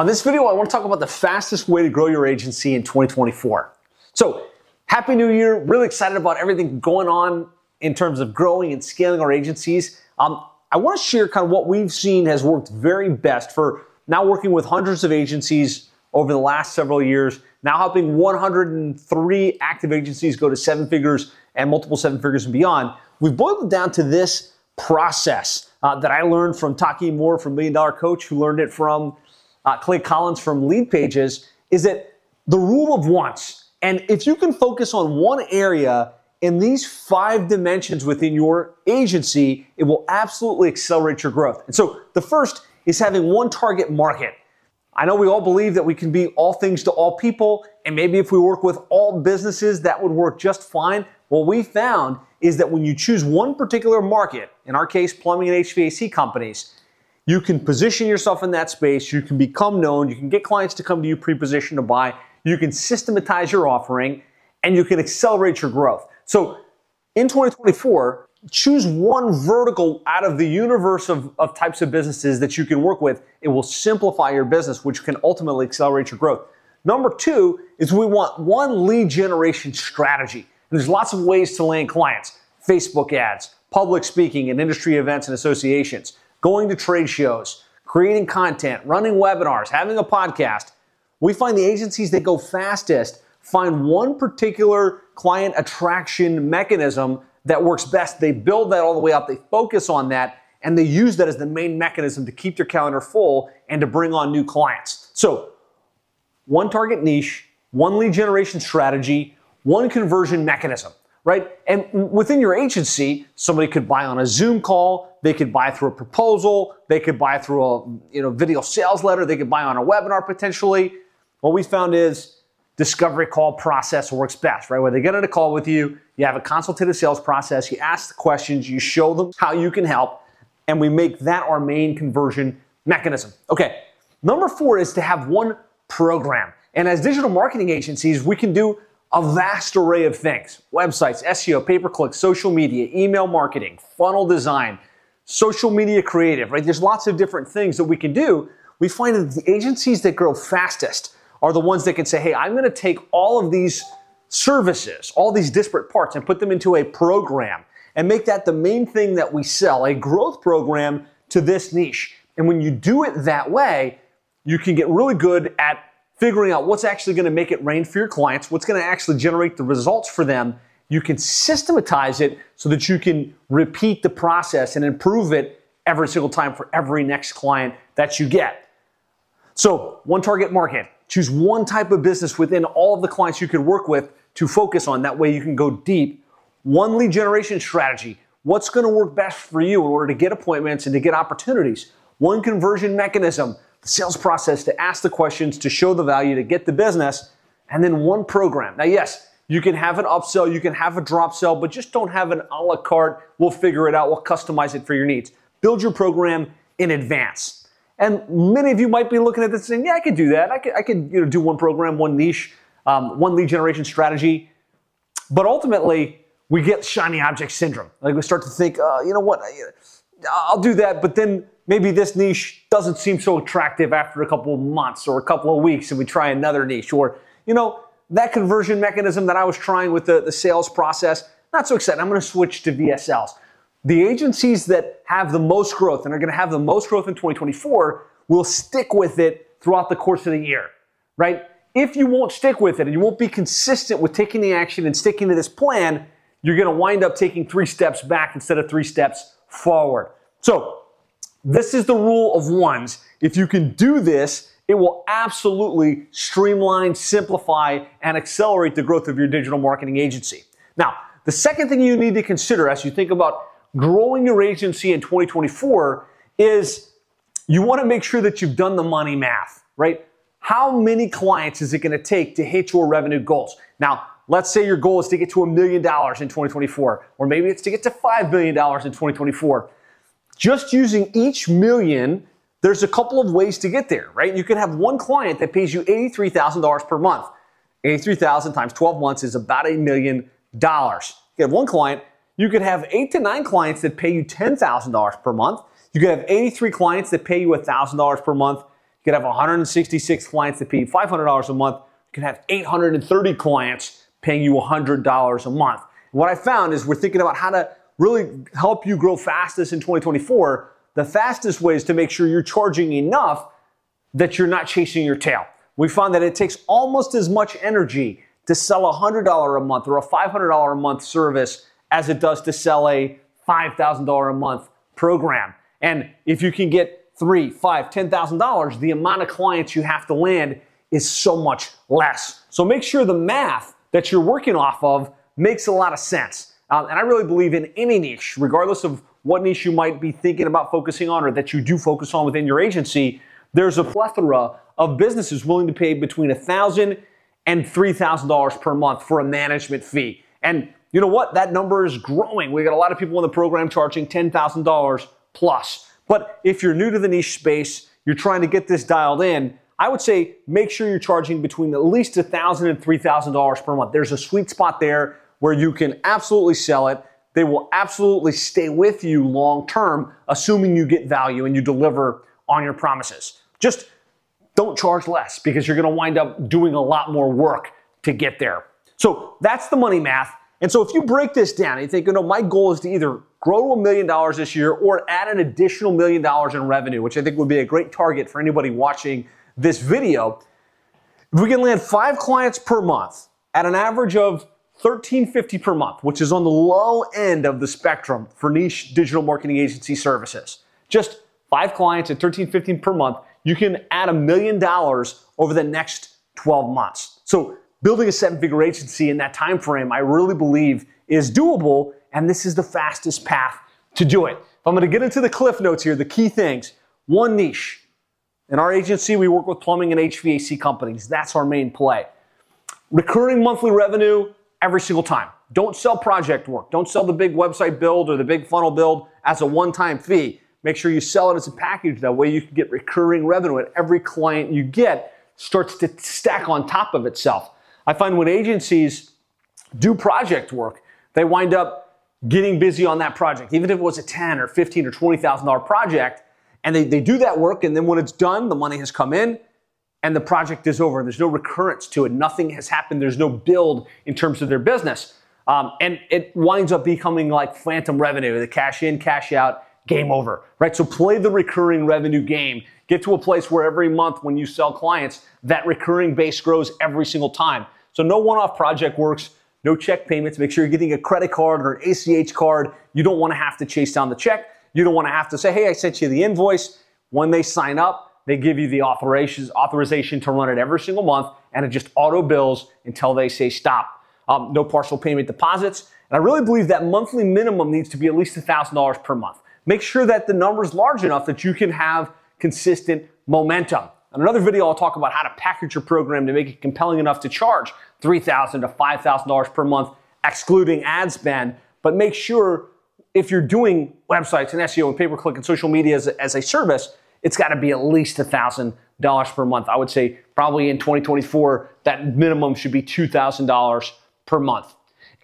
On this video, I want to talk about the fastest way to grow your agency in 2024. So, Happy New Year. Really excited about everything going on in terms of growing and scaling our agencies. Um, I want to share kind of what we've seen has worked very best for now working with hundreds of agencies over the last several years, now helping 103 active agencies go to seven figures and multiple seven figures and beyond. We've boiled it down to this process uh, that I learned from Taki Moore from Million Dollar Coach, who learned it from uh, Clay Collins from Lead Pages, is that the rule of ones. And if you can focus on one area in these five dimensions within your agency, it will absolutely accelerate your growth. And so the first is having one target market. I know we all believe that we can be all things to all people, and maybe if we work with all businesses, that would work just fine. What we found is that when you choose one particular market, in our case, plumbing and HVAC companies, you can position yourself in that space, you can become known, you can get clients to come to you pre-positioned to buy, you can systematize your offering, and you can accelerate your growth. So in 2024, choose one vertical out of the universe of, of types of businesses that you can work with. It will simplify your business, which can ultimately accelerate your growth. Number two is we want one lead generation strategy. And there's lots of ways to land clients Facebook ads, public speaking, and industry events and associations going to trade shows, creating content, running webinars, having a podcast. We find the agencies that go fastest find one particular client attraction mechanism that works best. They build that all the way up, they focus on that, and they use that as the main mechanism to keep their calendar full and to bring on new clients. So, one target niche, one lead generation strategy, one conversion mechanism right? And within your agency, somebody could buy on a Zoom call, they could buy through a proposal, they could buy through a you know video sales letter, they could buy on a webinar potentially. What we found is discovery call process works best, right? Where they get on a call with you, you have a consultative sales process, you ask the questions, you show them how you can help, and we make that our main conversion mechanism. Okay, number four is to have one program. And as digital marketing agencies, we can do a vast array of things websites, SEO, pay per click, social media, email marketing, funnel design, social media creative, right? There's lots of different things that we can do. We find that the agencies that grow fastest are the ones that can say, hey, I'm going to take all of these services, all these disparate parts, and put them into a program and make that the main thing that we sell, a growth program to this niche. And when you do it that way, you can get really good at figuring out what's actually going to make it rain for your clients, what's going to actually generate the results for them. You can systematize it so that you can repeat the process and improve it every single time for every next client that you get. So, one target market. Choose one type of business within all of the clients you could work with to focus on. That way, you can go deep. One lead generation strategy. What's going to work best for you in order to get appointments and to get opportunities? One conversion mechanism the sales process to ask the questions, to show the value, to get the business, and then one program. Now, yes, you can have an upsell, you can have a drop sell, but just don't have an a la carte. We'll figure it out, we'll customize it for your needs. Build your program in advance. And many of you might be looking at this saying, yeah, I could do that. I could, I could you know, do one program, one niche, um, one lead generation strategy. But ultimately, we get shiny object syndrome. Like we start to think, uh, you know what, I'll do that, but then maybe this niche doesn't seem so attractive after a couple of months or a couple of weeks and we try another niche or you know that conversion mechanism that i was trying with the, the sales process not so excited. i'm going to switch to vsls the agencies that have the most growth and are going to have the most growth in 2024 will stick with it throughout the course of the year right if you won't stick with it and you won't be consistent with taking the action and sticking to this plan you're going to wind up taking three steps back instead of three steps forward so this is the rule of ones. If you can do this, it will absolutely streamline, simplify, and accelerate the growth of your digital marketing agency. Now, the second thing you need to consider as you think about growing your agency in 2024 is you want to make sure that you've done the money math, right? How many clients is it going to take to hit your revenue goals? Now, let's say your goal is to get to a million dollars in 2024, or maybe it's to get to $5 million in 2024. Just using each million, there's a couple of ways to get there, right? You can have one client that pays you $83,000 per month. 83,000 times 12 months is about a million dollars. You have one client, you could have eight to nine clients that pay you $10,000 per month. You could have 83 clients that pay you $1,000 per month. You could have 166 clients that pay you $500 a month. You could have 830 clients paying you $100 a month. what I found is we're thinking about how to really help you grow fastest in 2024. The fastest way is to make sure you're charging enough that you're not chasing your tail. We found that it takes almost as much energy to sell a $100 a month or a $500 a month service as it does to sell a $5,000 a month program. And if you can get three, five, ten thousand dollars, the amount of clients you have to land is so much less. So make sure the math that you're working off of makes a lot of sense. Um, and I really believe in any niche, regardless of what niche you might be thinking about focusing on or that you do focus on within your agency, there's a plethora of businesses willing to pay between $1,000 and $3,000 per month for a management fee. And you know what? That number is growing. We got a lot of people in the program charging $10,000 plus. But if you're new to the niche space, you're trying to get this dialed in, I would say make sure you're charging between at least $1,000 and $3,000 per month. There's a sweet spot there where you can absolutely sell it. They will absolutely stay with you long term, assuming you get value and you deliver on your promises. Just don't charge less because you're going to wind up doing a lot more work to get there. So that's the money math. And so if you break this down and you think, you know, my goal is to either grow to a million dollars this year or add an additional million dollars in revenue, which I think would be a great target for anybody watching this video. If we can land five clients per month at an average of 1350 per month, which is on the low end of the spectrum for niche digital marketing agency services. Just five clients at 1350 per month, you can add a million dollars over the next 12 months. So building a seven-figure agency in that time frame, I really believe is doable, and this is the fastest path to do it. If I'm going to get into the cliff notes here, the key things, one niche. In our agency, we work with plumbing and HVAC companies. That's our main play. Recurring monthly revenue every single time. Don't sell project work. Don't sell the big website build or the big funnel build as a one-time fee. Make sure you sell it as a package. That way you can get recurring revenue and every client you get starts to stack on top of itself. I find when agencies do project work, they wind up getting busy on that project, even if it was a 10 or 15 or $20,000 project, and they, they do that work, and then when it's done, the money has come in, and the project is over. There's no recurrence to it. Nothing has happened. There's no build in terms of their business. Um, and it winds up becoming like phantom revenue, the cash in, cash out, game over, right? So play the recurring revenue game. Get to a place where every month when you sell clients, that recurring base grows every single time. So no one-off project works, no check payments. Make sure you're getting a credit card or an ACH card. You don't want to have to chase down the check. You don't want to have to say, hey, I sent you the invoice. When they sign up, they give you the authorization, authorization to run it every single month, and it just auto bills until they say stop. Um, no partial payment deposits. And I really believe that monthly minimum needs to be at least $1,000 per month. Make sure that the number is large enough that you can have consistent momentum. In another video, I'll talk about how to package your program to make it compelling enough to charge $3,000 to $5,000 per month, excluding ad spend. But make sure if you're doing websites and SEO and pay-per-click and social media as a, as a service, it's got to be at least $1,000 per month. I would say probably in 2024, that minimum should be $2,000 per month.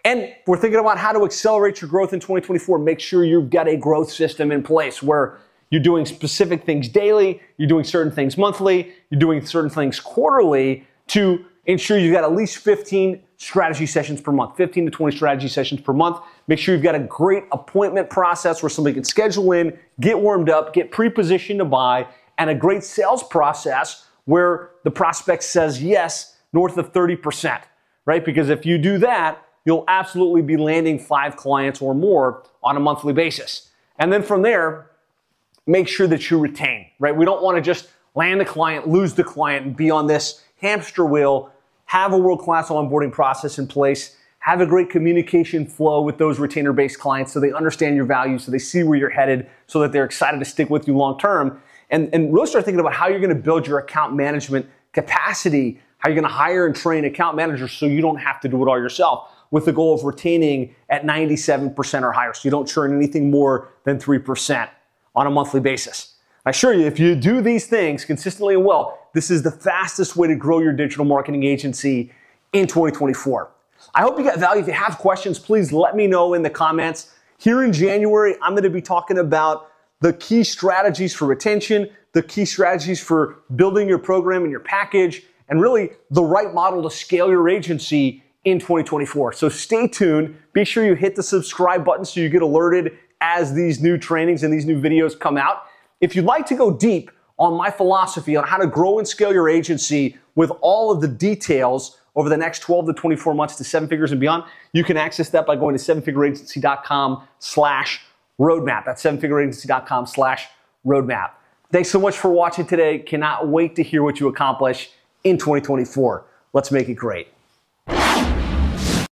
And we're thinking about how to accelerate your growth in 2024. Make sure you've got a growth system in place where you're doing specific things daily, you're doing certain things monthly, you're doing certain things quarterly to ensure you've got at least 15 strategy sessions per month, 15 to 20 strategy sessions per month. Make sure you've got a great appointment process where somebody can schedule in, get warmed up, get pre-positioned to buy, and a great sales process where the prospect says yes north of 30%, right? Because if you do that, you'll absolutely be landing five clients or more on a monthly basis. And then from there, make sure that you retain, right? We don't want to just land a client, lose the client, and be on this hamster wheel. Have a world class onboarding process in place. Have a great communication flow with those retainer based clients so they understand your value, so they see where you're headed, so that they're excited to stick with you long term. And, and really start thinking about how you're going to build your account management capacity, how you're going to hire and train account managers so you don't have to do it all yourself with the goal of retaining at 97% or higher. So you don't churn anything more than 3% on a monthly basis. I assure you, if you do these things consistently and well, this is the fastest way to grow your digital marketing agency in 2024. I hope you got value. If you have questions, please let me know in the comments. Here in January, I'm going to be talking about the key strategies for retention, the key strategies for building your program and your package, and really the right model to scale your agency in 2024. So stay tuned. Be sure you hit the subscribe button so you get alerted as these new trainings and these new videos come out. If you'd like to go deep on my philosophy on how to grow and scale your agency with all of the details over the next 12 to 24 months to seven figures and beyond, you can access that by going to sevenfigureagency.com slash roadmap. That's sevenfigureagency.com slash roadmap. Thanks so much for watching today. Cannot wait to hear what you accomplish in 2024. Let's make it great.